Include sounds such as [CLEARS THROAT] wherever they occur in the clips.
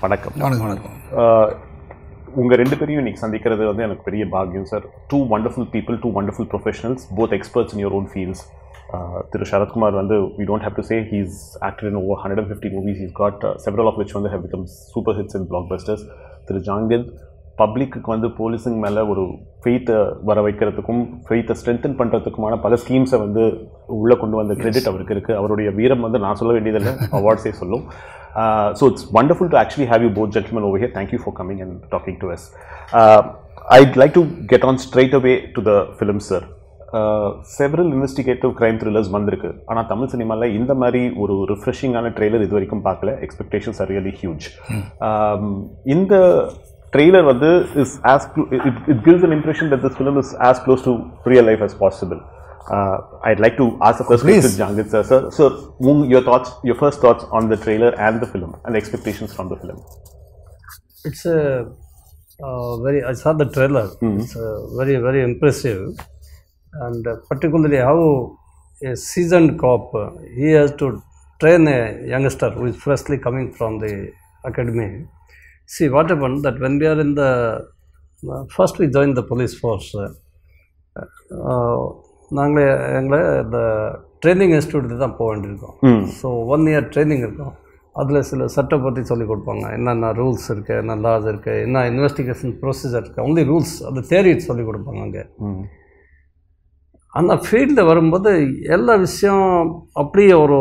வணக்கம். வணக்கம் வணக்கம். ஆஹ் உங்க ரெண்டு பேரையும் இன்னைக்கு சந்திக்கிறது வந்து எனக்கு பெரிய பாக்கியம் sir two wonderful people two wonderful professionals both experts in your own fields திரு சரத்குமார் வந்து we don't have to say he's actor in over hundred and fifty movies he's got several of which வந்து have become super hits in blockbusters திரு ஜாங்கித் பப்ளிக்கு வந்து போலீஸுங்க மேலே ஒரு ஃபெய்த்தை வர வைக்கிறதுக்கும் ஃபெய்த்தை strengthen பண்ணுறதுக்குமான பல ஸ்கீம்ஸை வந்து உள்ளே கொண்டு வந்த கிரெடிட் அவருக்கு இருக்குது அவருடைய வீரம் வந்து நான் சொல்ல வேண்டியதில்லை அவார்ட்ஸே சொல்லும். So it's wonderful to actually have you both gentlemen over here thank you for coming and talking to us I'd like to get on straight away to the film sir several investigative crime thrillers வந்திருக்கு. ஆனால் தமிழ் சினிமாவில் இந்த மாதிரி ஒரு ரிஃப்ரெஷிங்கான trailer இது வரைக்கும் பார்க்கல. Expectations are really huge இந்த ட்ரெய்லர் வந்து is as it it gives an impression that this film is as close to real life as possible uh, I'd like to ask a question Please. to Jangit sir. Sir, sir Mung, your thoughts, your first thoughts on the trailer and the film, and the expectations from the film. It's a uh, very. I saw the trailer. It's uh, very very impressive, and uh, particularly how a seasoned cop uh, he has to train a youngster who is freshly coming from the academy. See what happened that when we are in the uh, first we joined the police force. நாங்கள் எங்களை இந்த training இன்ஸ்டியூட்டுக்கு தான் போக வேண்டியிருக்கோம். So one year training இருக்கும். அதில் சில சட்டம் பற்றி சொல்லிக் கொடுப்பாங்க. என்னென்ன ரூல்ஸ் இருக்குது என்ன லாஸ் இருக்குது என்ன இன்வெஸ்டிகேஷன் ப்ரொசீஜர் இருக்குது ஒன்லி ரூல்ஸ் அது தேரி சொல்லிக் கொடுப்பாங்க அங்கே. அந்த ஃபீல்டில் வரும்போது எல்லா விஷயம் அப்படியே ஒரு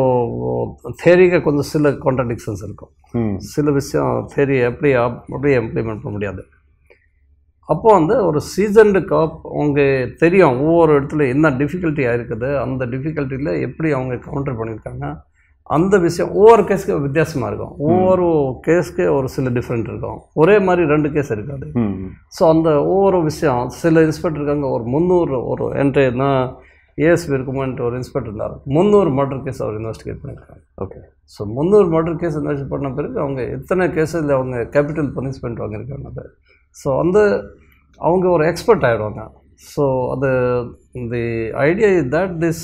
தேரிக்கு கொஞ்சம் சில கான்ட்ரடிக்ஷன்ஸ் இருக்கும். சில விஷயம் தேரி எப்படி அப்- அப்படியே இம்ப்ளிமெண்ட் பண்ண முடியாது. அப்போ வந்து ஒரு சீசன்டு காப் அவங்க தெரியும் ஒவ்வொரு இடத்துல என்ன டிஃபிகல்ட்டி ஆயிருக்குது அந்த டிஃபிகல்ட்டியில் எப்படி அவங்க கவுண்டர் பண்ணியிருக்காங்க அந்த விஷயம் ஒவ்வொரு கேஸுக்கு வித்தியாசமாக இருக்கும். ஒவ்வொரு கேஸ்க்கு ஒரு சில டிஃப்ரெண்ட் இருக்கும். ஒரே மாதிரி ரெண்டு கேஸ் இருக்காது. ஸோ அந்த ஒவ்வொரு விஷயம் சில இன்ஸ்பெக்டர் இருக்காங்க ஒரு முந்நூறு ஒரு என்ட்ரி நான் ஏஎஸ்பி இருக்குமான்ட்டு ஒரு இன்ஸ்பெக்டர் இருந்தார். முந்நூறு மர்டர் கேஸ் அவர் இன்வெஸ்டிகேட் பண்ணியிருக்காங்க Okay. ஸோ முந்நூறு மர்டர் கேஸ் இன்வெஸ்ட் பண்ண பிறகு அவங்க எத்தனை கேஸில் அவங்க கேபிட்டல் பனிஷ்மெண்ட் வாங்கியிருக்காங்க அது ஸோ வந்து அவங்க ஒரு எக்ஸ்பர்ட் ஆகிடுவாங்க ஸோ அது the idea is that this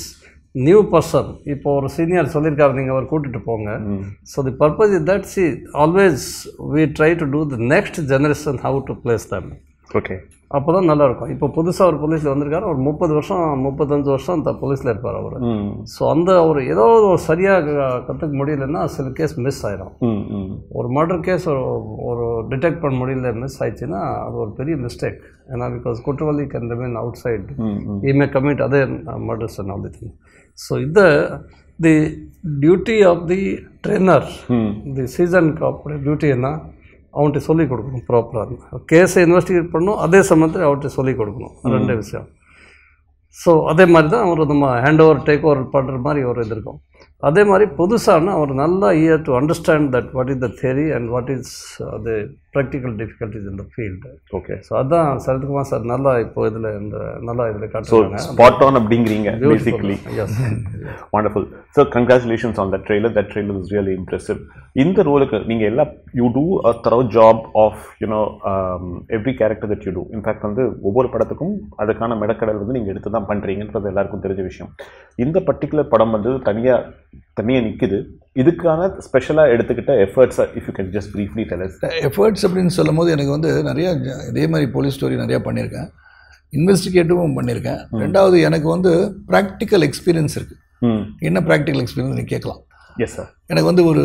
new person இப்போ ஒரு சீனியர் சொல்லியிருக்காரு நீங்கள் அவர் கூட்டிகிட்டு போங்க. So the purpose is that see always we try to do the next generation how to place them Okay. அப்போ தான் நல்லாயிருக்கும் இப்போ புதுசாக ஒரு போலீஸில் வந்திருக்காரு ஒரு முப்பது வருஷம் முப்பத்தஞ்சு வருஷம் அந்த போலீஸில் இருப்பார் அவர். ஸோ அந்த ஒரு ஏதோ ஒரு சரியாக கற்றுக்க முடியலன்னா சில கேஸ் மிஸ் ஆயிடும். ஒரு மர்டர் கேஸ் ஒரு ஒரு டிடெக்ட் பண்ண முடியல மிஸ் ஆயிடுச்சுன்னா அது ஒரு பெரிய மிஸ்டேக் ஏன்னா பிகாஸ் குற்றவாளி can remain outside commit other uh, murders and all the things. So the the duty of the trainer, Mm. the season cop duty என்ன அவன்கிட்ட சொல்லிக் கொடுக்கணும் ப்ராப்பராக கேஸை இன்வெஸ்டிகேட் பண்ணணும் அதே சமயத்தில் அவர்கிட்ட சொல்லிக் கொடுக்கணும். ரெண்டே விஷயம். ஸோ அதே மாதிரி தான் அவர் நம்ம ஹேண்ட் ஓவர் டேக் ஓவர் பண்ணுற மாதிரி ஒரு இது இருக்கும். அதே மாதிரி புதுசான அவர் நல்லா year to understand that what is the theory and what is the practical difficulties இந்த ஃபீல்டு Okay. ஸோ அதான் சரத்குமார் சார் நல்லா இப்போ இதில் இந்த நல்லா இதில் So காட்டுறாங்க spot on அப்படிங்கிறீங்க basically. Yes [LAUGHS] Wonderful. So congratulations on that trailer. That trailer is really impressive. இந்த ரோலுக்கு நீங்க எல்லா you do a thorough job of you know every character that you do in fact வந்து ஒவ்வொரு படத்துக்கும் அதுக்கான மெடக்கடல் வந்து நீங்க எடுத்து தான் பண்றீங்கன்றது எல்லாருக்கும் தெரிஞ்ச விஷயம் இந்த பர்டிகுலர் படம் வந்து தனியா தனியா நிக்குது இதுக்கான ஸ்பெஷலா எடுத்துக்கிட்ட efforts if you can just tell us. Efforts அப்படின்னு சொல்லும் போது எனக்கு வந்து நிறைய இதே மாதிரி போலீஸ் ஸ்டோரி நிறையா பண்ணியிருக்கேன். இன்வெஸ்டிகேட்டிவும் பண்ணியிருக்கேன். ரெண்டாவது எனக்கு வந்து ப்ராக்டிக்கல் எக்ஸ்பீரியன்ஸ் இருக்குது என்ன ப்ராக்டிக்கல் எக்ஸ்பீரியன்ஸ் நீ கேட்கலாம். எஸ் சார் எனக்கு வந்து ஒரு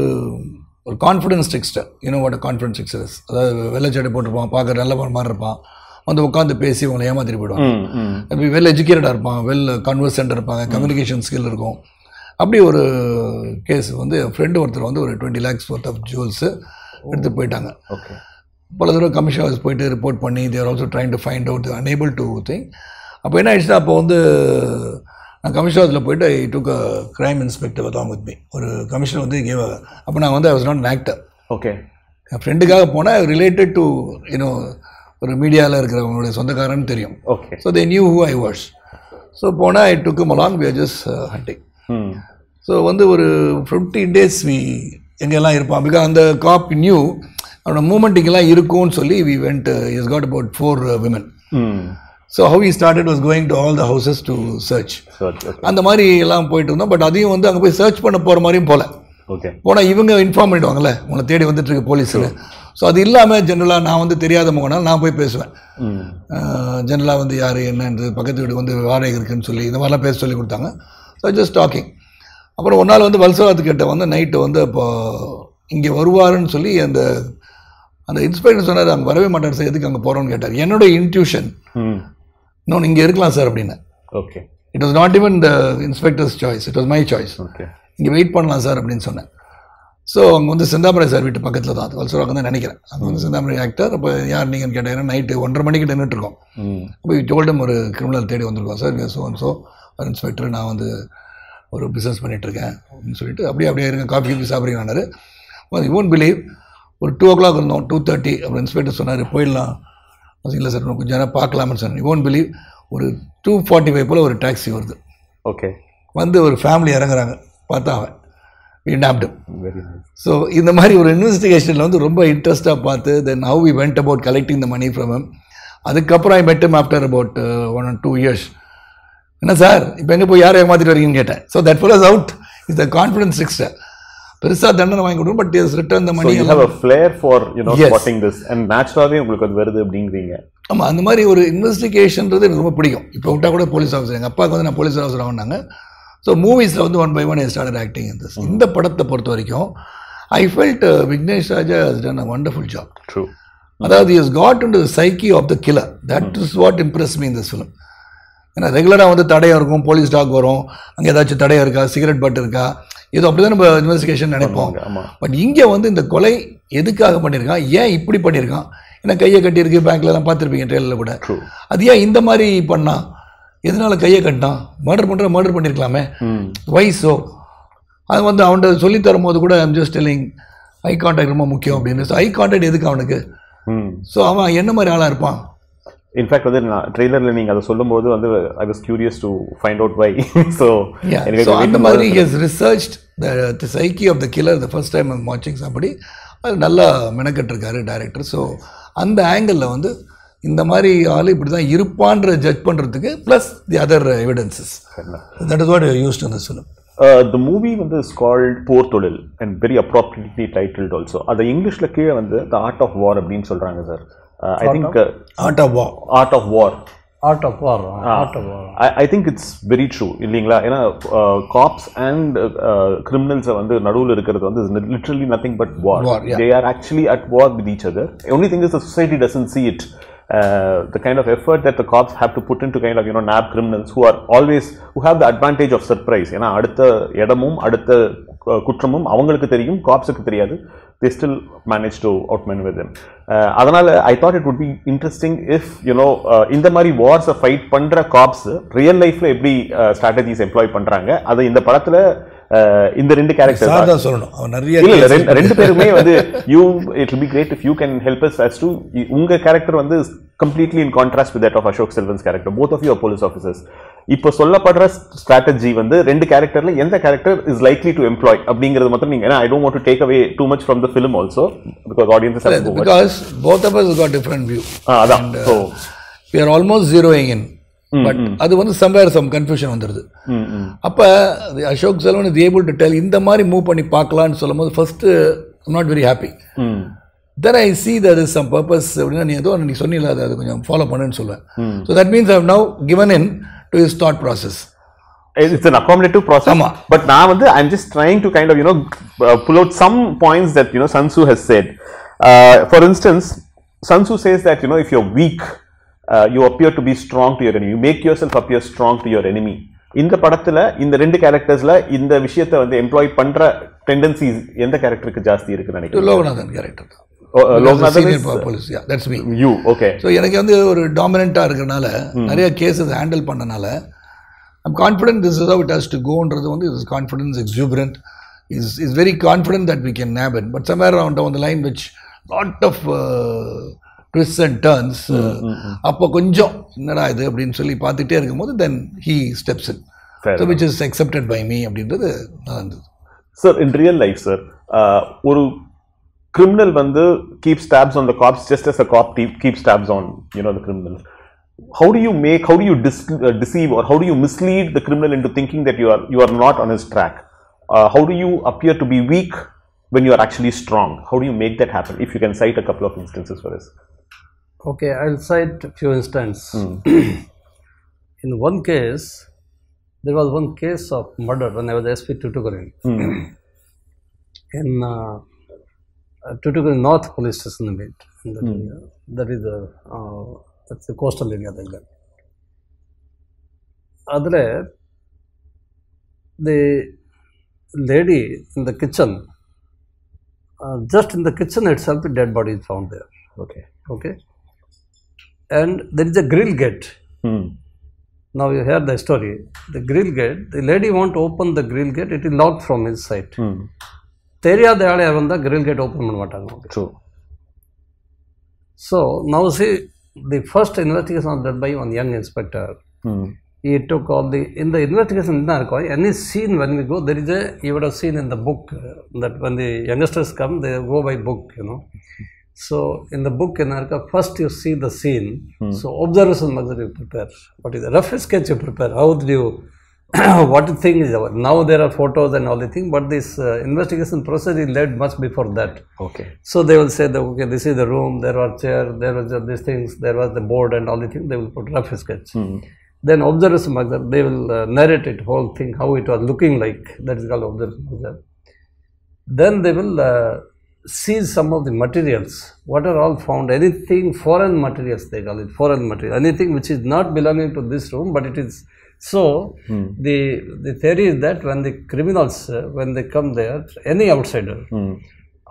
ஒரு confidence trickster you know what confidence tricksters அதாவது வெள்ளச்சடை போட்டிருப்பான் பார்க்க நல்ல மாதிரி இருப்பான். வந்து உட்காந்து பேசி உங்களை ஏமாத்திட்டு போயிடுவான். ம் ம். அப்படி வெல் எஜுகேட்டடாக இருப்பான். வெல் கன்வர்சன்ட் இருப்பாங்க. கம்யூனிகேஷன் ஸ்கில் இருக்கும். அப்படி ஒரு கேஸ் வந்து என் ஃப்ரெண்டு ஒருத்தர் வந்து ஒரு twenty lakhs worth of jewels எடுத்து போயிட்டாங்க. ஓகே பல தடவை கமிஷன் ஆஃபீஸ் போயிட்டு ரிப்போர்ட் பண்ணி there also trying to find out unable to think அப்போ என்ன ஆயிடுச்சுன்னா அப்போ வந்து நான் கமிஷன் ஆஃபீஸில் போயிட்டு I took a crime inspector வதாம் with me ஒரு கமிஷனர் வந்து கேவ் அப்போ நான் வந்து I was not actor. Okay என் ஃப்ரெண்டுக்காக போனால் ரிலேட்டட் டு யூனோ ஒரு மீடியாவில் இருக்கிறவங்களுடைய சொந்தக்காரன்னு தெரியும். Okay so they knew who I was so போனால் ஐ டுக்கு மலாங் வி ஜஸ்ட் ஹண்டிங் ஸோ வந்து ஒரு ஃபிஃப்டீன் டேஸ் வி எங்கெல்லாம் இருப்பான் பிகாஸ் அந்த காப் நியூ அவனோட மூமெண்ட் இங்கெல்லாம் இருக்கும்னு சொல்லி we went is got about four women so how he started was going to all the houses to search. சரி ஓகே அந்த மாதிரி எல்லாம் போயிட்டு இருந்தோம். பட் அதையும் வந்து அங்கே போய் சர்ச் பண்ண போகிற மாதிரியும் போகல ஓகே போனால் இவங்க இன்ஃபார்ம் பண்ணிடுவாங்கல்ல? உங்களை தேடி வந்துட்டு இருக்கு போலீஸில் ஸோ அது இல்லாமல் ஜென்ரலாக நான் வந்து தெரியாத முகனால் நான் போய் பேசுவேன். ஜென்ரலாக வந்து யார் என்னன்றது பக்கத்து வீடு வந்து வாடகை இருக்குன்னு சொல்லி இந்த மாதிரிலாம் பேச சொல்லி கொடுத்தாங்க. ஸோ ஜஸ்ட் டாக்கிங் அப்புறம் ஒரு நாள் வந்து வல்சராத்துக்கிட்ட வந்து நைட்டு வந்து இப்போ இங்கே வருவாருன்னு சொல்லி அந்த அந்த இன்ஸ்பெக்டர் சொன்னார் அங்கே வரவே மாட்டார் சார் எதுக்கு அங்கே போகிறோன்னு கேட்டார். என்னோட இன்ட்யூஷன் இன்னொன்று இங்கே இருக்கலாம் சார் அப்படின்னு. Okay it was not even the inspector's choice it was my choice okay இங்கே வெயிட் பண்ணலாம் சார் அப்படின்னு சொன்னேன். ஸோ அங்கே வந்து செந்தாமரை சார் வீட்டு பக்கத்தில் தான் அது வல்சராக தான் நினைக்கிறேன். அங்கே வந்து செந்தாமரை ஆக்டர் அப்போ யார் நீங்கள் கேட்டீங்கன்னா நைட்டு ஒன்றரை மணிக்கு நின்றுட்டு இருக்கோம். ம். அப்போ டோல்டம் ஒரு கிரிமினல் தேடி வந்திருக்கோம் sir so and so inspector நான் வந்து ஒரு பிஸ்னஸ் பண்ணிகிட்ருக்கேன் அப்படின்னு சொல்லிட்டு அப்படியே அப்படியே இருங்க காஃபி கீஃபி சாப்பிட்றீங்கன்னாரு. யூ பிலீவ் ஒரு டூ ஓ கிளாக் இருந்தோம் டூ தேர்ட்டி அப்புறம் இன்ஸ்பெக்டர் சொன்னார். போயிடலாம். இல்லை சார் கொஞ்சம் நேரம் பார்க்கலாம்னு சொன்னேன் யூ பிலீவ் ஒரு டூ ஃபார்ட்டி ஃபைவ் போல் ஒரு டாக்ஸி வருது. ஓகே வந்து ஒரு ஃபேமிலி இறங்குறாங்க. பார்த்தா அவன் நைஸ் ஸோ இந்த மாதிரி ஒரு இன்வெஸ்டிகேஷனில் வந்து ரொம்ப இன்ட்ரெஸ்ட்டாக பார்த்து then how we went about collecting the money from அதுக்கப்புறம் I met him after about one and two years என்ன சார்? இப்போ எங்கே போய் யாரை ஏமாற்றிட்டு வரீங்கன்னு கேட்டேன். So that full out is the confidence trickster பெருசாக தண்டனை வாங்கி கொடுக்கும் but is return the money flair for you know Yes. spotting this. And naturally உங்களுக்கு அது வருது அப்படிங்கிறீங்க ஆமாம் அந்த மாதிரி ஒரு இன்வெஸ்டிகேஷன்றது எனக்கு ரொம்ப பிடிக்கும். இப்போ விட்டா கூட போலீஸ் ஆஃபீஸர் எங்கள் அப்பாவுக்கு வந்து நான் போலீஸ் ஆஃபீஸர் ஆகினாங்க ஸோ மூவிஸில் வந்து one by one started acting இந்த இந்த படத்தை பொறுத்த வரைக்கும் I felt Vignesh Raja has done a wonderful job through அதாவது is got in to psyche of the killer that is what impress me இந்த ஃபிலிம் ஏன்னா ரெகுலராக வந்து தடையம் இருக்கும் போலீஸ் டாக் வரும் அங்கே ஏதாச்சும் தடையம் இருக்கா சிகரெட் பட் இருக்கா ஏதோ அப்படி தான் நம்ம இன்வெஸ்டிகேஷன் நினைப்போம். பட் இங்கே வந்து இந்த கொலை எதுக்காக பண்ணியிருக்கான் ஏன் இப்படி பண்ணியிருக்கான்? ஏன்னா கையை கட்டியிருக்கு பேங்க்லலாம் பார்த்துருப்பீங்க ட்ரெயிலில் கூட. அது ஏன் இந்த மாதிரி பண்ணான்? எதனால கையை கட்டினான்? மர்டர் பண்ணுற மர்டர் பண்ணியிருக்கலாமே. வயசோ அது வந்து அவன்கிட்ட சொல்லி தரும்போது கூட I'm just telling eye contact ரொம்ப முக்கியம் அப்படின்னு. ஸோ ஐ கான்டாக்ட் எதுக்கு அவனுக்கு? ஸோ அவன் என்ன மாதிரி ஆளாக இருப்பான்? இன்ஃபேக்ட் வந்து நான் ட்ரெய்லரில் நீங்கள் அதை சொல்லும்போது வந்து I was curious to find out why so அந்த மாதிரி has researched the psyche of the killer the first time வாட்சிங் அப்படி அது நல்லா மெனக்கட்டிருக்காரு டைரக்டர் ஸோ அந்த ஆங்கிளில் வந்து இந்த மாதிரி ஆள் இப்படி தான் இருப்பான்ற ஜட்ஜ் பண்ணுறதுக்கு plus the other evidences that is what used இந்த ஃபிலிம் த மூவி வந்து is called Por Thozhil and very appropriately titled also அதை இங்கிலீஷில் கீழே வந்து த ஆர்ட் ஆஃப் வார் அப்படின்னு சொல்கிறாங்க sir I think art of war art of war art of war art of war I think it's very true இல்லைங்களா? ஏன்னா cops and கிரிமினல்ஸை வந்து நடுவில் இருக்கிறது வந்து literally nothing but war. They are actually at war with each other only thing is the society doesn't see it. Uh, the kind of effort that the cops have to put into kind of you know nab criminals who are always who have the advantage of surprise. ஏன்னா அடுத்த இடமும் அடுத்த குற்றமும் அவங்களுக்கு தெரியும் காப்ஸுக்கு தெரியாது. They still manage to outmaneuver them. uh, அதனால I thought it interesting if you know uh, இந்த மாதிரி வார்ஸை ஃபைட் பண்ற காப்ஸ் ரியல் லைஃப்ல எப்படி ஸ்ட்ராட்டஜிஸ் எம்ப்ளாய் பண்றாங்க அதை இந்த படத்துல இந்த ரெண்டு கேரக்டர் தான் சொல்லணும். அவன் நிறைய இல்ல ரெண்டு- பேருமே வந்து you it be great if you can help us as to உங்க கேரக்டர் வந்து completely in contrast with that of Ashok Selvan's character both of you police officers இப்போ சொல்லப்படுற ஸ்ட்ராட்டஜி வந்து ரெண்டு கேரக்டர்ல எந்த character is likely to employ அப்படிங்கிறது மட்டும் நீங்க ஏன்னா I don't want to take away too much from the film also because audience because both of us got different view. அதான். So we are almost zeroing in. But அது வந்து somewhere some confusion வந்துடுது அப்போ Ashok Selvan is able to tell இந்த மாதிரி move பண்ணி பார்க்கலான்னு சொல்லும் போது first not very happy then I see that is some purpose அப்படின்னா நீ ஏதோ நீ சொன்னீல அது அது கொஞ்சம் ஃபாலோ பண்ணுன்னு சொல்லுவேன். So that means I've now given in to is thought process it's an accommodative process ஆமா. but நான் வந்து i'm just trying to kind of you know uh, pull out some points that you know sun tzu has said uh, for instance sun tzu says that you know if you're weak uh, you appear to be strong to your enemy you make yourself appear strong to your enemy இந்த படத்துல இந்த ரெண்டு கேரக்டர்ஸ்ல இந்த விஷயத்தை வந்து employee பண்ற tendencies எந்த கேரக்டருக்கு ஜாஸ்தி இருக்குன்னு நினைக்கிறேன் Loganathan character Oh, that's me so எனக்கு வந்து ஒரு டாமினண்ட்டாக இருக்கிறனால நிறைய கேசஸ் ஹேண்டில் பண்ணனால I'm confident this is out has to கோன்றது வந்து is confidence exuberant is is very confident that we can nab it but somewhere around on the line which lot of twist and turns அப்போ கொஞ்சம் என்னடா இது அப்படின்னு சொல்லி பார்த்துட்டே இருக்கும்போது then he steps in so which is accepted by me அப்படின்றது நல்லா இருந்தது sir in real life sir ஒரு கிரிமினல் வந்து keep stops on the cops just as a cop keep stops on you know the criminal how do you make how do you dis, uh, deceive or how do you mislead the criminal into thinking that you are you are not on his track uh, how do you appear to be weak when you are actually strong? How do you make that happen? If you can cite a couple of instances for us. Okay, I'll cite a few instances. [CLEARS THROAT] In one case, there was one case of murder when I was SP Tutukurin. In uh, uh, Tuticorin North Police Station, in that in that area. That is the uh, that's the coastal area like that. அதில் the lady in the kitchen, uh, just in the kitchen itself, the dead body is found there. Okay. Okay. And there is a grill gate. Hmm. Now you hear the story. The grill gate, the lady want to open the grill gate, it is locked from inside. Hmm. தெரியாத ஆளே வந்தால் grill gate open பண்ண மாட்டாங்க அவங்க. True. So now see, the first investigation was done by one young inspector. Hmm. He took all the, in the investigation என்ன இருக்கும், any scene when we go, there is a, you would have seen in the book uh, that when the youngsters come, they go by book, you know. So in the book, என்ன இருக்கா, first you see the scene, so observation method you prepare. What is the rough sketch you prepare? How did you, [COUGHS] what the thing is, now there are photos and all the thing, but this uh, investigation process is led much before that. Okay. So they will say that okay, this is the room, there were chair, there was uh, these things, there was the board and all the things. They will put rough sketch. Then observation method, they will uh, narrate it whole thing how it was looking like. That is called observation. Then they will uh, seize some of the materials. What are all found? Anything foreign materials they call it foreign material. Anything which is not belonging to this room, but it is. So the the theory is that when the criminals uh, when they come there, any outsider, Hmm.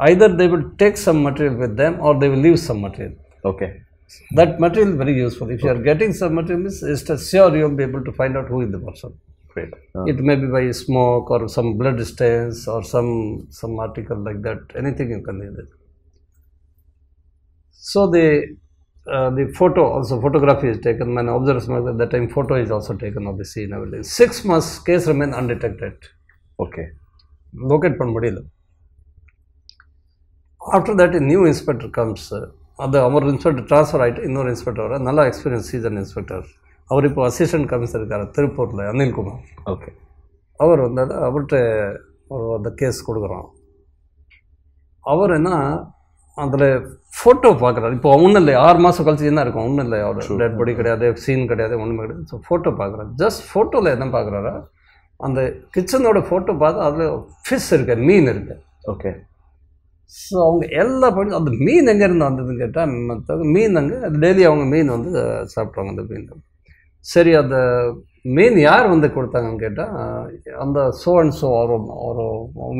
either they will take some material with them or they will leave some material. Okay. That material is very useful. If you are getting some material, it's, it's sure you will be able to find out who is the person. Great. Uh, It may be by smoke or some blood stains or some some article like that. Anything you can use it. So the uh, the photo also photography is taken. When observation at that time photo is also taken of the scene. Everything. Six months case remain undetected. okay. Locate பண்ண முடியல after that new inspector comes அது அவர் inspector transfer ஆகிட்டு இன்னொரு inspector வர நல்லா experience season inspector அவர் இப்போ அசிஸ்டன்ட் கமிஷனர் இருக்கார் திருப்பூரில் அனில்குமார் Okay. அவர் வந்தால் அவர்கிட்ட அந்த கேஸ் கொடுக்குறோம் அவர் என்ன அதில் ஃபோட்டோ பார்க்குறாரு. இப்போ ஒன்றும் இல்லை ஆறு மாதம் கழிச்சு என்ன இருக்கும்? ஒன்றும் இல்லை அவர் டெட் பாடி கிடையாது சீன் கிடையாது ஒன்றுமே கிடையாது. ஸோ ஃபோட்டோ பார்க்குறாரு. ஜஸ்ட் ஃபோட்டோவில் என்ன பார்க்குறாரா? அந்த கிச்சனோட ஃபோட்டோ பார்த்து அதில் ஃபிஷ் இருக்கு மீன் இருக்கு. Okay. ஸோ அவங்க எல்லா படி அந்த மீன் எங்கேருந்து வந்ததுன்னு கேட்டால் மீன் அங்கே அது டெய்லி அவங்க மீன் வந்து சாப்பிட்றாங்க அந்த மீன். சரி அந்த மீன் யார் வந்து கொடுத்தாங்கன்னு கேட்டால் அந்த சோ அண்ட் ஸோ ஒரு ஒரு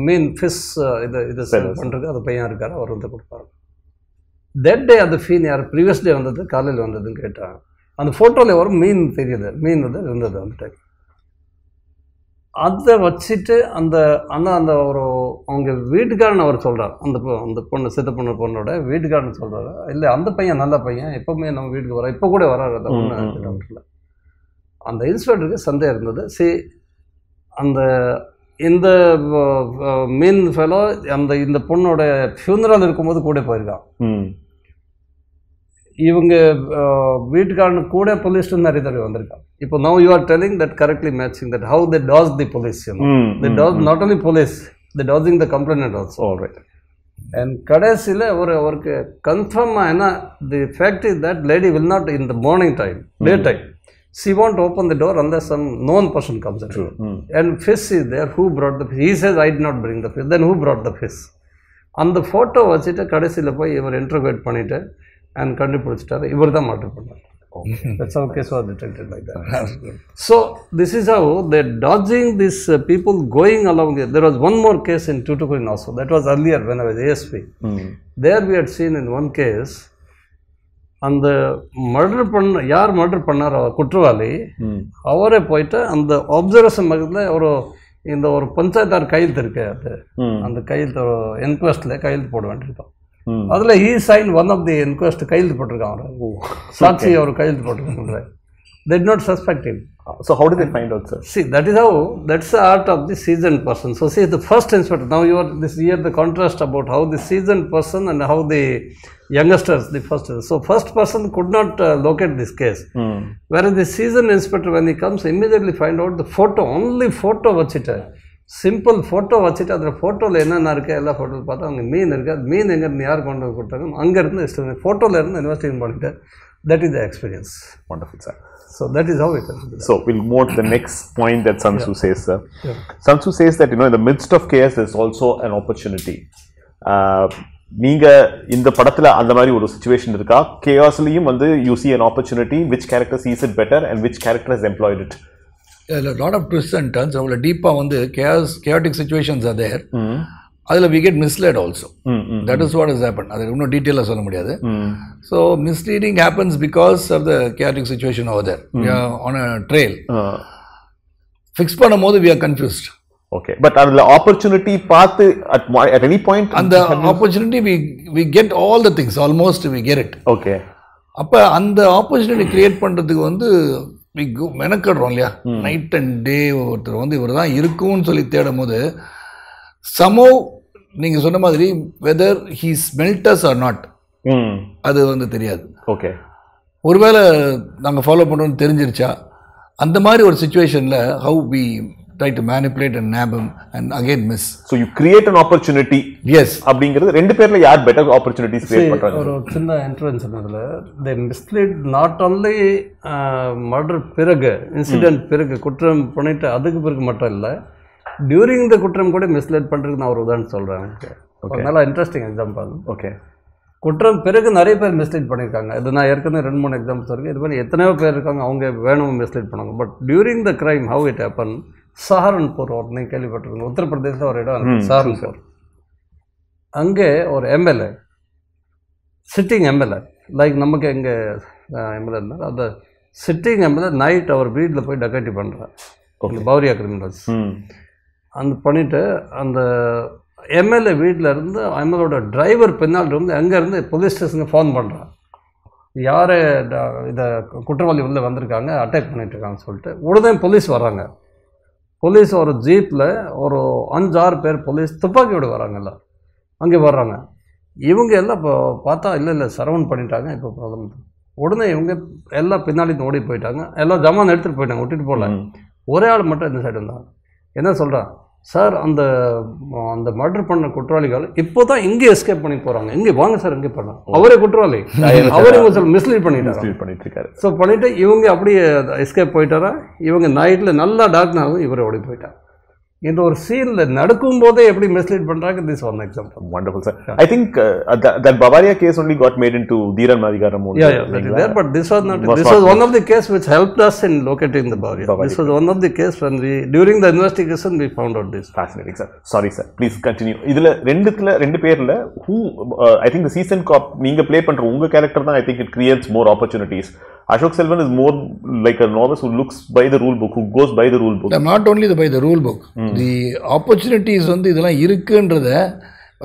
மீன் ஃபிஷ் இது இது சேல் பண்ணுறது அது பையன் இருக்கார் அவர் வந்து கொடுப்பாரு. தட் டே அந்த ஃபீன் யார் ப்ரீவியஸ் டே வந்தது காலையில் வந்ததுன்னு கேட்டால் அந்த ஃபோட்டோவில் ஒரு மீன் தெரியுது மீன் வந்து இருந்தது அந்த டைம் அதை வச்சுட்டு அந்த ஆனால் அந்த ஒரு அவங்க வீட்டுக்காரன் அவர் சொல்கிறார் அந்த அந்த பொண்ணு சித்த பொண்ணு பொண்ணோட வீட்டுக்காரன் சொல்கிறாரு இல்லை அந்த பையன் நல்ல பையன் எப்பவுமே நம்ம வீட்டுக்கு வர இப்போ கூட வராரு அந்த ம், ஒன்று ம், ம். டாக்டரில் அந்த இன்ஸ்பெக்டருக்கு சந்தேகம் இருந்தது. சரி அந்த இந்த மீன் ஃபெலோ அந்த இந்த பொண்ணோட ஃபியூனரல் இருக்கும்போது கூட போயிருக்கான். இவங்க வீட்டுக்காரனு கூட போலீஸ் நிறைய தடவை வந்திருக்கான். இப்போ no you are telling that correctly matching that how the does the police. The does not only police the dosing the complaint also. And கடைசியில் ஒரு அவருக்கு கன்ஃபார்மாக என்ன the fact is that lady will not in the morning time day time She want open the door அந்த some known person comes Hmm. And fish is there who brought the fish he says i did not bring the fish then who brought the fish அந்த photo வச்சுட்டு கடைசியில் போய் இவர் இன்டர்வேட் பண்ணிட்டு and கண்டுபிடிச்சிட்டாரு இவர் தான் மாட்டர் பண்ணார் [LAUGHS] That's how case was detected like that. [LAUGHS] so this is how they're dodging these uh, people going along. There. there was one more case in Tuticorin also. That was earlier when I was ASP. Hmm. There we had seen in one case அந்த murder பண்ண யார் murder பண்ணாரோ குற்றவாளி Hmm. அவரே போயிட்டு அந்த observation பக்கத்தில் ஒரு இந்த ஒரு பஞ்சாயத்தார் கையெழுத்து இருக்கு அது Hmm. அந்த கையெழுத்து என்கொஸ்டில் கையெழுத்து போட வேண்டியிருக்கோம் Hmm. அதில் he sign one of the inquest கையெழுத்து போட்டிருக்கான் அவர் சாட்சி அவர் கையெழுத்து போட்டிருக்காங்க they did not suspect him So how did they find out, sir? see that is how that's the art of the seasoned person so see the first inspector now you are this year the contrast about how the seasoned person and how the youngsters the first so first person could not uh, locate this case Hmm. whereas the seasoned inspector when he comes immediately find out the photo only photo வச்சுட்டு simple photo வச்சுட்டு அதில் ஃபோட்டோவில் என்னென்ன இருக்குது எல்லா ஃபோட்டோவில் பார்த்தா அங்கே மீன் இருக்குது அது மீன் எங்கேருந்து யார் கொண்டு வந்து கொடுத்தாங்க அங்கேருந்து ஃபோட்டோவில் இருந்து இன்வெஸ்டிகேட் பண்ணிட்டு that is the experience Wonderful, sir. So that is how it So we'll move on to the next point that Sun Tzu says, sir. Sun Tzu says that you know in the midst of chaos there's also an opportunity. Uh, நீங்க இந்த படத்துல அந்த மாதிரி ஒரு situation இருக்கா? கேஆஸ்லயும் வந்து you see an opportunity which character sees it better and which character has employed it. இதில் lot of twist and turns அவ்வளோ டீப்பாக வந்து case chaotic situations are there அதில் we get misled also that is what is happen அது இன்னும் டீட்டெயிலாக சொல்ல முடியாது. So misleading happens because of the chaotic situation over there on a trail fix பண்ணும்போது we are confused okay but அதுல opportunity பார்த்து mo- at any point அந்த opportunity we we get all the things almost we get it okay. அப்போ அந்த opportunity create பண்ணுறதுக்கு வந்து go மெனக்கடுறோம் இல்லையா? Night and day ஒருத்தர் வந்து இவர் தான் இருக்கும்னு சொல்லி தேடும் போது சமோ நீங்கள் சொன்ன மாதிரி whether he smelts or not. அது வந்து தெரியாது. Okay. ஒருவேளை நாங்கள் ஃபாலோ பண்ணுறோம்னு தெரிஞ்சிருச்சா அந்த மாதிரி ஒரு சுச்சுவேஷனில் how we try to manipulate and nab him and again miss so you create an opportunity. Yes அப்படிங்கிறது ரெண்டு பேர்ல யார் பெட்டர் ஆப்பர்ச்சுனிட்டிஸ் கிரியேட் பண்றாங்க? ஒரு சின்ன என்ட்ரன்ஸ் அதில். They mislead not only murder பிறகு இன்சிடென்ட் பிறகு குற்றம் பண்ணிட்டு அதுக்கு பிறகு மட்டும் இல்லை டியூரிங் த குற்றம் கூட மிஸ்லீட் பண்ணுறதுக்கு நான் ஒரு உதாரணம் சொல்கிறேன் ஒரு நல்ல இன்ட்ரெஸ்டிங் எக்ஸாம்பிள் ஓகே குற்றம் பிறகு நிறைய பேர் மிஸ்லீட் பண்ணியிருக்காங்க இது நான் ஏற்கனவே ரெண்டு மூணு எக்ஸாம்பிள்ஸ் இருக்குது இது மாதிரி எத்தனையோ பேர் இருக்காங்க. அவங்க வேணும் மிஸ்லீட் பண்ணாங்க but during the crime how it happen Saharanpur ஒரு நீங்கள் கேள்விப்பட்டிருக்கீங்க உத்தரப்பிரதேசில் ஒரு இடம் சஹரன்பூர். அங்கே ஒரு எம்எல்ஏ சிட்டிங் எம்எல்ஏ லைக் நமக்கு எங்கே எம்எல்ஏ இருந்தார். அந்த சிட்டிங் எம்எல்ஏ நைட் அவர் வீட்டில் போய் டக்கட்டி பண்ணுறார் பௌரியா கிரிமினல்ஸ் அந்த பண்ணிவிட்டு அந்த எம்எல்ஏ வீட்டில் இருந்து எம்எல்ஏட டிரைவர் பின்னால் இருந்து அங்கேருந்து போலீஸ் ஸ்டேஷனுக்கு ஃபோன் பண்ணுறான் யார் இதை குற்றவாளி உள்ளே வந்திருக்காங்க அட்டாக் பண்ணிட்டு இருக்காங்கன்னு சொல்லிட்டு உடனே போலீஸ் வர்றாங்க. போலீஸ் ஒரு ஜீப்பில் ஒரு அஞ்சு ஆறு பேர் போலீஸ் துப்பாக்கியோடு வராங்கல்ல அங்கே வர்றாங்க. இவங்க எல்லாம் இப்போ பார்த்தா இல்லை இல்லை சரவண் பண்ணிட்டாங்க இப்போ ப்ராப்ளம் உடனே இவங்க எல்லாம் பின்னாடி ஓடி போயிட்டாங்க. எல்லாம் ஜமான் எடுத்துகிட்டு போயிட்டாங்க விட்டுட்டு போகல. ஒரே ஆள் மட்டும் இந்த சைடு இருந்தாங்க என்ன சொல்கிறான் சார் அந்த அந்த மர்டர் பண்ண குற்றவாளிகள் இப்போ தான் இங்கே எஸ்கேப் பண்ணி போகிறாங்க இங்கே வாங்க சார் இங்கே பண்ணலாம் அவரே குற்றவாளி. [LAUGHS] அவரே கொஞ்சம் மிஸ்லீட் பண்ணிட்டாங்க ஃபீல் பண்ணிட்டு இருக்காரு ஸோ பண்ணிவிட்டு இவங்க அப்படியே எஸ்கேப் போயிட்டாரா? இவங்க நைட்டில் நல்லா டார்க்னாகும் இவரை ஓடி போயிட்டாங்க இந்த ஒரு சீனில் நடக்கும் போதே எப்படி மிஸ்லீட் பண்ணுறாங்க this one example uh, only got made into Dhiran Madhigaram only, Yeah, yeah, that is there, but this was not. Was this not was one of the case which helped us in locating the Bavaria. This was one of the case when we, during the investigation, we found out this. fascinating sir sorry sir please continue இதுல ரெண்டுத்துல ரெண்டு பேர்ல who uh, i think the season cop நீங்க play பண்ற உங்க character தான் i think it creates more opportunities ashok selvan is more like a novice who looks by the rule book who goes by the rule book not only by the rule book the opportunities வந்து இதெல்லாம் இருக்குன்றத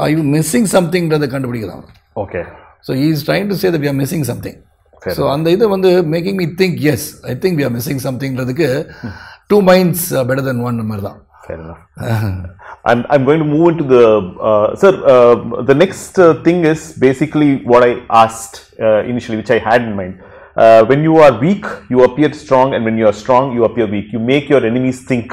I missing சம்திங்கிறத கண்டுபிடிக்கலாம் okay so is trying to say we are missing something so அந்த இது வந்து making me think yes I think we are missing சம்திங்கிறதுக்கு two minds better then one மாதிரி தான் Fair enough. I'm, I'm going to move into the. Uh, sir, uh, the next uh, thing is basically what I asked uh, initially, which I had in mind. Uh, when you are weak, you appear strong, and when you are strong, you appear weak. You make your enemies think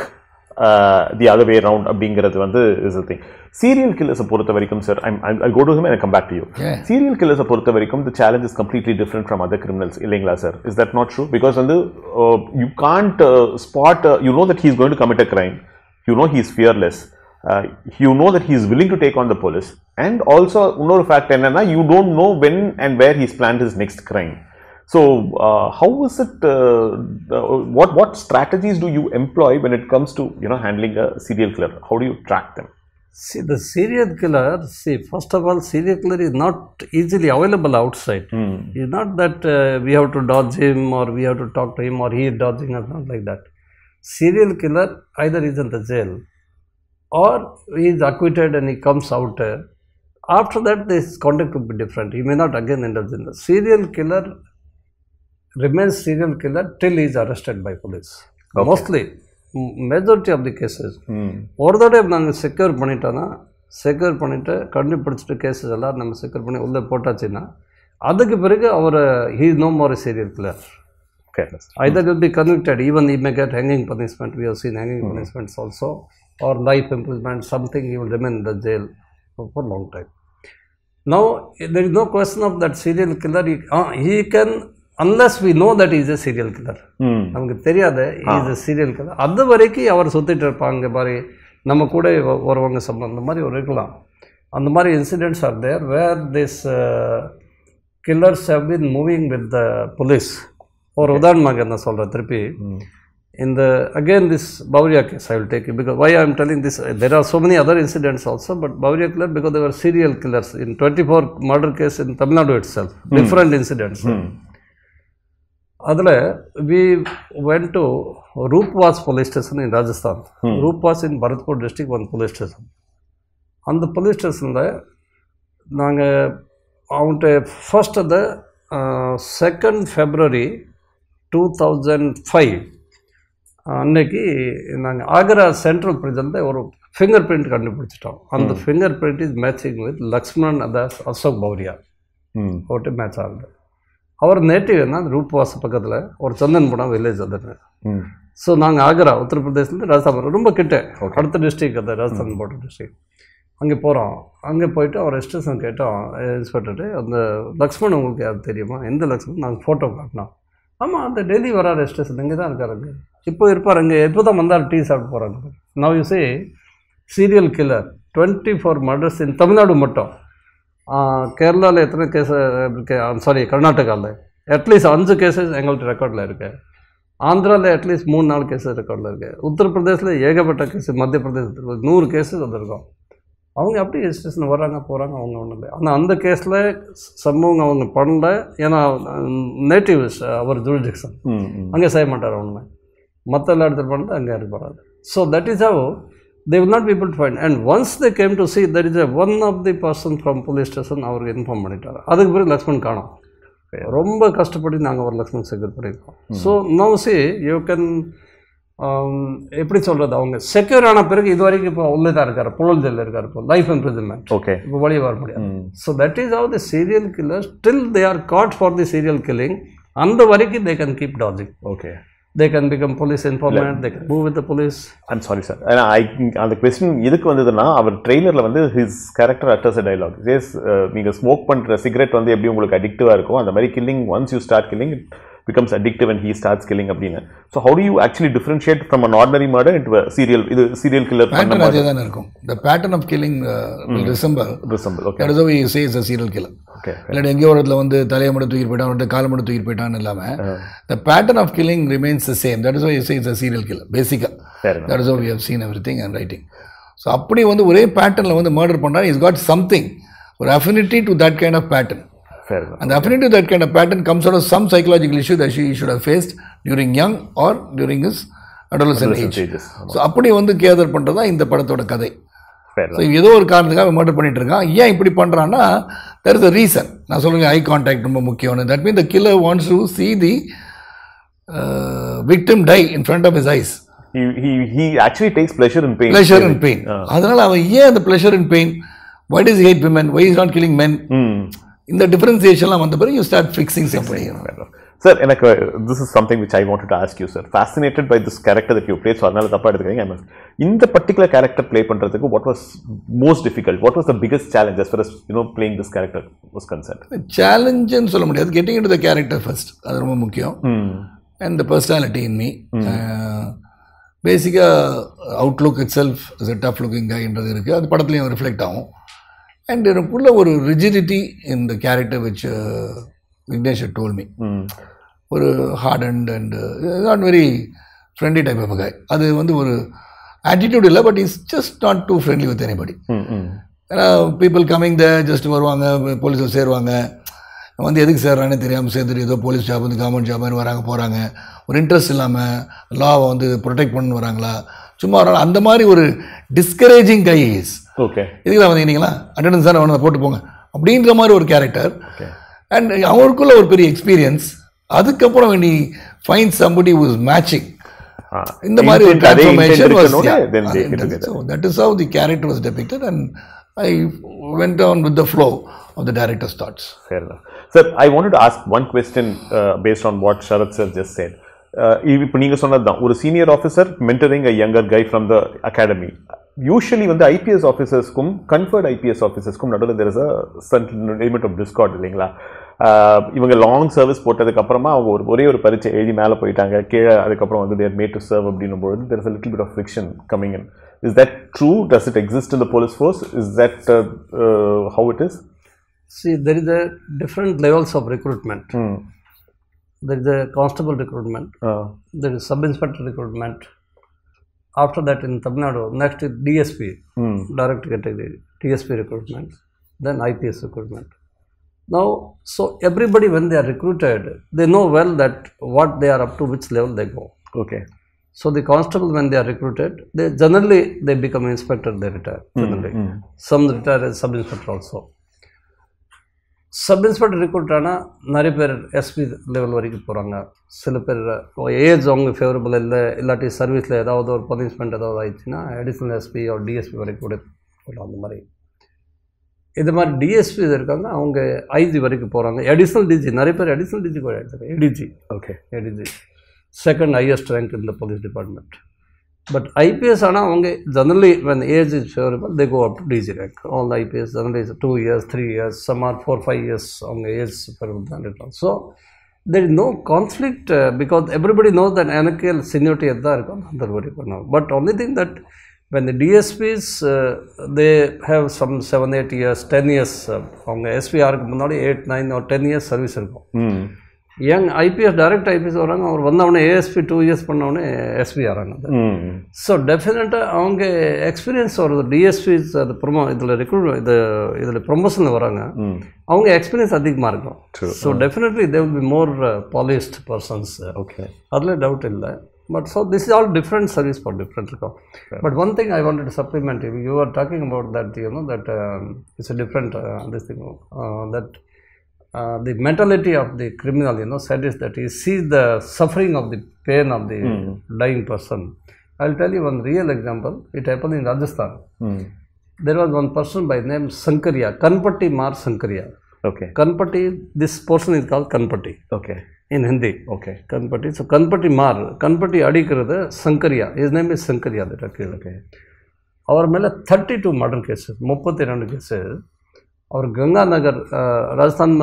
uh, the other way around. அப்படிங்கிறது வந்து is the thing. Serial கில்லர்ஸை பொறுத்த வரைக்கும் sir I'm I go to him and come back to you Yeah. Serial கில்லர்ஸை பொறுத்த வரைக்கும் the challenge is completely different from other criminals இல்லைங்களா sir is that not true because வந்து you can't spot you know that he's going to commit a crime you know he is fearless uh, you know that he is willing to take on the police and also இன்னொரு fact என்னன்னா you don't know when and where he's planned his next crime so uh, how is it uh, uh, what what strategies do you employ when it comes to you know handling a serial killer how do you track them See, the serial killer, see, first of all, serial killer is not easily available outside. It's not that uh, we have to dodge him or we have to talk to him or he is dodging us, not like that. Serial killer either is in the jail or he is acquitted and he comes out. uh, after that, this conduct will be different. He may not again end up in the serial killer remains serial killer till he is arrested by police. Mostly, m- majority of the cases. ஒரு தடவை நாங்கள் secure பண்ணிட்டோன்னா secure பண்ணிவிட்டு கண்டுபிடிச்சிட்டு gases எல்லாம் நம்ம secure பண்ணி உள்ளே போட்டாச்சுன்னா அதுக்கு பிறகு அவர் he no more serial clear careless either will be convicted even he may get hanging punishment we have seen hanging punishments also or life imprisonment, something he will remain in the jail for, for a long time. Now, there is no question of that serial killer. He, uh, he can, unless we know that he is a serial killer. ம் நமக்கு தெரியாது is a serial killer அது வரைக்கும் அவர் சுற்றிட்டு இருப்பாங்க மாதிரி நம்ம கூட வ- வருவாங்க சம்பந்தம் அந்த மாதிரி ஒரு இருக்கலாம். அந்த மாதிரி incidents are there where this killers have been moving with the police. ஒரு உதாரணமாக நான் சொல்கிறேன் திருப்பி. இந்த again this Bawaria case I will take because why I am telling this there R so many other incidents also but Bawaria killer because Thevar serial killers in twenty four murder case in Tamil Nadu it self different incidents அதில் we went to Rupbas police station in Rajasthan Rupbas in Bharatpur district one police station அந்த police ஸ்டேஷனில் நாங்கள் அவன்கிட்ட first அந்த second February two thousand five அன்னைக்கு நாங்கள் Agra central பிரிசனில் ஒரு finger print கண்டுபிடிச்சிட்டோம். அந்த finger print is matching with Lakshman அதாஸ் Ashok Bawaria போட்டு மேட்ச் ஆகுது. அவர் நேட்டிவ் என்ன? ரூப்வாஸ் பக்கத்தில். ஒரு சந்தன்புரம் வில்லேஜ் அது ஸோ நாங்கள் ஆக்ரா உத்தரப்பிரதேசத்துலேருந்து ராஜஸ்தான் ரொம்ப கிட்ட. அடுத்த டிஸ்ட்ரிக் அது ராஜஸ்தான் போட்ட டிஸ்ட்ரிக் அங்கே போகிறோம் அங்கே போயிட்டு அவர் ரெஜிஸ்ட்ரேஷன் கேட்டோம். இன்ஸ்பெக்டர்ட்டு அந்த லக்ஷ்மண் உங்களுக்கு யார் தெரியுமா? எந்த லக்ஷ்மண்? நாங்கள் ஃபோட்டோ காட்டினோம். ஆமாம் அந்த டெல்லி வரா ரெஜிஸ்ட்ரேஷன் இங்கே தான் இருக்காரு அங்கே. இப்போ இருப்பார் அங்கே. எப்போ தான் வந்தால் டீ சாப்பிட்டு போகிறாங்க now you say serial killer twenty four murders in Tamil Nadu மட்டும். கேரளாவில் எத்தனை கேஸ் இருக்கு? சாரி கர்நாடகாவில் அட்லீஸ்ட் அஞ்சு கேசஸ் எங்கள்கிட்ட ரெக்கார்டில் இருக்கு. ஆந்திராவில் அட்லீஸ்ட் மூணு நாலு கேசஸ் ரெக்கார்டில் இருக்கு. உத்தரப்பிரதேசில் ஏகப்பட்ட கேஸ் மத்திய பிரதேசத்தில் நூறு கேஸஸ் வந்திருக்கும். அவங்க அப்படியே ஸ்டேஷன் வர்றாங்க போகிறாங்க அவங்க ஒன்றும் இல்லை. ஆனால் அந்த கேஸில் சம்பவம் அவங்க பண்ணல. ஏன்னா நேட்டிவ்ஸ் அவர் ஜூரிடிக்ஷன் அங்கே செய்ய மாட்டார் ஒன்றுமே மற்ற எல்லா இடத்துல பண்ணிட்டு அங்கே இருக்க போகிறாரு so that is how they will not people find and once they came to see that is a one of the person from police station அவருக்கு இன்ஃபார்ம் பண்ணிட்டார். அதுக்கு பிறகு லக்ஷ்மண் காணோம். ரொம்ப கஷ்டப்பட்டு நாங்கள் ஒரு லக்ஷ்மண் செக்யூர் பண்ணியிருக்கோம் so no see you can எப்படி சொல்கிறது அவங்க? செக்யூர் ஆன பிறகு இது வரைக்கும் இப்போ உள்ளே தான் இருக்கார். புழல் ஜெயிலில் இருக்கார் இப்போ. லைஃப் இம்ப்ரிசன்மெண்ட் ஓகே இப்போ வெளியே வர முடியாது. So that is how the serial killers till they are caught for the serial killing. அந்த வரைக்கும் they can keep dodging. Okay they can become police informant they can move with the police. I'm sorry sir I அந்த question எதுக்கு வந்ததுன்னா அவர் ட்ரெய்லரில் வந்து his character utters a dialogue as நீங்கள் smoke பண்ணுற சிகரெட் வந்து எப்படி உங்களுக்கு அடிக்டிவாக இருக்கும் அந்த மாதிரி killing once you start killing becomes addictive and he starts killing அப்படின்னு. So how do you actually differentiate from an ordinary murder into serial இது சீரியல் கில்லர் பேட்டர்ன் அதே தானே இருக்கும். The pattern of killing resemble resemble okay is we say is a serial killer okay இல்லாட்டி எங்கேயோ ஒரு இடத்துல வந்து தலையை மட்டும் தூக்கிட்டு போயிட்டான் ஒரு காலை மட்டும் தூக்கிட்டு போயிட்டான்னு இல்லாமல் the pattern of killing remains the same that is why say is a serial killer பேசிக்காக. That is we have seen everything and writing so அப்படி வந்து ஒரே பேட்டர்னில் வந்து மர்டர் பண்ணுறான் இஸ் காட் சம்திங் ஒரு affinity to that kind of pattern fair And the affinity to that kind of pattern comes out of some psychological issue that she should have faced during young or during his adolescent age. stages. ஸோ அப்படி வந்து gather பண்ணுறது தான் இந்த படத்தோட கதை so ஏதோ ஒரு காரணத்துக்காக மர்டர் பண்ணிட்டு இருக்கான் ஏன் இப்படி பண்ணுறான்னா தெர் இஸ் அ ரீசன் நான் சொல்லுங்க ஐ கான்டாக்ட் ரொம்ப முக்கியம்னு that mean the killer wants to see the victim die in front of his eyes pleasure and pain அதனால அவன் ஏன் அந்த pleasure and pain why does he hate women why is not killing men ம் இந்த டிஃபரன்சியேஷன்லாம் வந்த பிறகு you start fixing somebody sir எனக்கு this is something which I want to ask you sir fascinated by this character that you play so அதனால தப்பா எடுத்துக்கிறீங்க. இந்த பர்டிகுலர் கேரக்டர் ப்ளே பண்ணுறதுக்கு what was most difficult what was the biggest challenge as you know playing this character was concerned? சேலஞ்சுன்னு சொல்ல முடியாது. Getting in the character first அது ரொம்ப முக்கியம். And the personality in me பேசிக்காக outlook itself is a tough looking கைன்றது இருக்குது அது படத்துலையும் ரிஃப்ளெக்ட் ஆகும். அண்ட் எனக்குள்ள ஒரு rigidity in the character which Vignesh told me hmm ஒரு hard and and not very friendly type of guy அது வந்து ஒரு ஆட்டிடியூட் இல்லை but is just not too friendly with anybody ஏன்னா பீப்புள் கம்மிங் த ஜஸ்ட் வருவாங்க போலீஸில் சேருவாங்க. வந்து எதுக்கு சேர்றானே தெரியாமல் சேர்ந்துட்டு ஏதோ போலீஸ் ஜாப் வந்து கவர்மெண்ட் ஜாப் மாதிரி வராங்க போகிறாங்க ஒரு இன்ட்ரெஸ்ட் இல்லாமல் லாவை வந்து ப்ரொடெக்ட் பண்ணு வராங்களா? சும்மா வராங்க அந்த மாதிரி ஒரு டிஸ்கரேஜிங் கை இஸ் ஓகே இதுக்கு வந்தீங்களா அட்டண்டன்ஸ் தானே வேணும் போட்டு போங்க அப்படின்ற மாதிரி ஒரு கேரக்டர் அண்ட் அவருக்குள்ள ஒரு பெரிய எக்ஸ்பீரியன்ஸ் அதுக்கப்புறம் finds somebody who is matching இந்த மாதிரி ஒரு together. so that is how the character was depicted and I went on with the flow of the director's thoughts Fair enough. Sir, I wanted to ask one question uh, based on what Sharat sir just said. இப்போ நீங்கள் சொன்னது தான் ஒரு senior officer mentoring a younger guy from the academy usually வந்து IPS ஆஃபீஸர்ஸ்க்கும் conferred IPS ஆஃபீஸர்ஸ்க்கும் நடுவில் there is a element of discord இல்லைங்களா இவங்க லாங் சர்வீஸ் போட்டதுக்கு அப்புறமா அவங்க ஒரு ஒரே ஒரு பரீட்சை எழுதி மேலே போயிட்டாங்க கீழே அதுக்கப்புறம் வந்து தேர் மேட் டு சர்வ் அப்படின்னும் பொழுது there is bit of friction coming in is that true does it exist in the police force is that uh, uh, how it is See, there is a different levels of recruitment. Hmm. There is a constable recruitment. Uh, There is sub-inspector recruitment. After that, in Tamil Nadu, next is DSP, hmm. direct category, DSP recruitment, then IPS recruitment. Now, so everybody when they are recruited, they know well that what they are up to, which level they go. okay So the constable when they are recruited, they generally they become inspector, they retire. Generally, some retire as sub inspector also. Sub inspector recruit ஆனால் நிறைய பேர் SP level வரைக்கும் போகிறாங்க சில பேர் age அவங்க favourable இல்லை இல்லாட்டி சர்வீஸில் ஏதாவது ஒரு பனிஷ்மெண்ட் ஏதாவது ஆயிடுச்சுன்னா அடிஷ்னல் எஸ்பி ஒரு டிஎஸ்பி வரைக்கும் கூட போகலாம் அந்த மாதிரி. இது மாதிரி டிஎஸ்பி இருக்காங்க அவங்க ஐஜி வரைக்கும் போகிறாங்க அடிஷ்னல் டிஜி நிறைய பேர் அடிஷ்னல் டிஜி கூட எடுத்துருக்காங்க ADG okay. ADG second highest rank in the police department But IPS are now only generally when age is favorable, they go up to DG rank. All the IPS generally is two years, three years, some are four, five years on age favorable than it. So there is no conflict uh, because everybody knows that NKL seniority at the But only thing that when the DSPs uh, they have some 7, 8 years, 10 years uh, on the SPR, 8, 9 or 10 years service. Mm. Young IPS direct IPS வராங்க அவர் வந்தவொடனே ASP two years பண்ணவொடனே SP ஆகிறாங்க. So டெஃபினட்டாக அவங்க experience வருது DSPs அது promo இதில் ரெக்ரூட் இது இதில் ப்ரொமோஷனில் வராங்க. அவங்க எக்ஸ்பீரியன்ஸ் அதிகமாக இருக்கும். So definitely they will be more polished persons okay. அதில் டவுட் இல்லை. But so this is all different service for different இருக்கும் but one thing I wanted to supplement you are talking about that you know that it's different this thing that uh, the mentality of the criminal, you know, sadist that he sees the suffering of the pain of the mm. dying person. I'll tell you one real example. It happened in Rajasthan. Mm. There was one person by name Sankaria, Kanpati Mar Sankaria. Okay. Kanpati, this person is called Kanpati. Okay. In Hindi. Okay. Kanpati. So Kanpati Mar, Kanpati Adikrada Sankaria. His name is Sankaria that occurred. Okay. Our, ಮೇಲೆ 32 murder cases, cases cases. அவர் கங்காநகர் ராஜஸ்தான்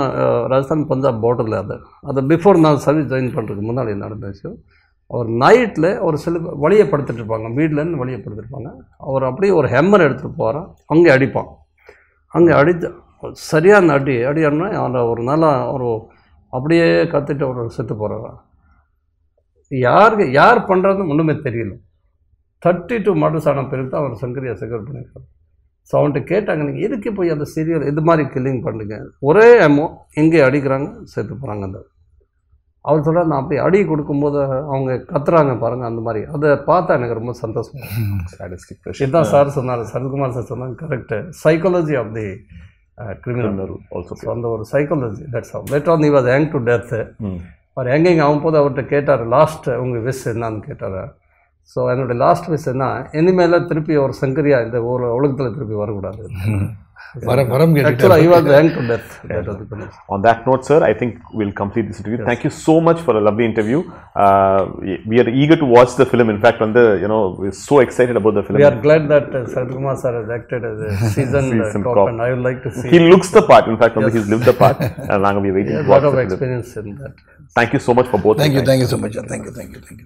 ராஜஸ்தான் பஞ்சாப் பார்டரில் அது அது before நான் service join பண்ணுறதுக்கு முன்னாடி நடந்த விஷயம். அவர் நைட்டில் ஒரு சில வழியை படுத்துட்ருப்பாங்க வீட்டிலேருந்து வழியை படுத்துருப்பாங்க அவர் அப்படியே ஒரு ஹெம்மர் எடுத்துகிட்டு போகிறான் அங்கே அடிப்பான். அங்கே அடித்து சரியான அடி அடி அடினா ஒரு நல்லா ஒரு அப்படியே கற்றுட்டு அவர் செத்து போகிறாரா யாருக்கு யார் பண்ணுறதுன்னு ஒன்றுமே தெரியல. தேர்ட்டி டூ மாடல்ஸ் ஆன பிறகு அவர் சங்கரியை செக்யூர் பண்ணியிருக்காரு. ஸோ அவன்கிட்ட கேட்டாங்க நீங்கள் எதுக்கு போய் அந்த சீரியல் இது மாதிரி கில்லிங் பண்ணுங்க? ஒரே அமோ எங்கே அடிக்கிறாங்க செத்து போகிறாங்க அந்த அவர் சொல்ற நான் அப்படி அடி கொடுக்கும்போது அவங்க கத்துறாங்க பாருங்க அந்த மாதிரி. அதை பார்த்தா எனக்கு ரொம்ப சந்தோஷம் இதுதான் [LAUGHS] சார் சொன்னார் சரத்குமார் சார் சொன்னாங்க correct psychology of the criminal also. So அந்த ஒரு psychology that's all late on he was hanged to death Hmm. அவர் எங்கெங்க ஆகும்போது அவர்கிட்ட கேட்டார் லாஸ்ட் உங்கள் விஷ் என்னன்னு கேட்டார். ஸோ என்னுடைய லாஸ்ட் விஷ் என்ன இனிமேல திருப்பி ஒரு சங்கரியா இந்த ஊர் உலகத்தில் திருப்பி வரக்கூடாது வரம் வரம் கேட்டுட்டு ஆக்சுவலாக I was hang to death that was the On that note, sir, I think we'll complete this interview. Thank you so much for a lovely interview. Uh, we are eager to watch the film. In fact, when the you know we're so excited about the film. We are glad that uh, Sarathkumar sir has acted as a seasoned uh, Seasoned cop, cop. and I would like to see he looks the part. In fact, only he's lived the part. and now we're waiting a to watch lot of the film. experience in that. Thank you so much for both. Thank you your time. Thank you so much thank you thank you thank you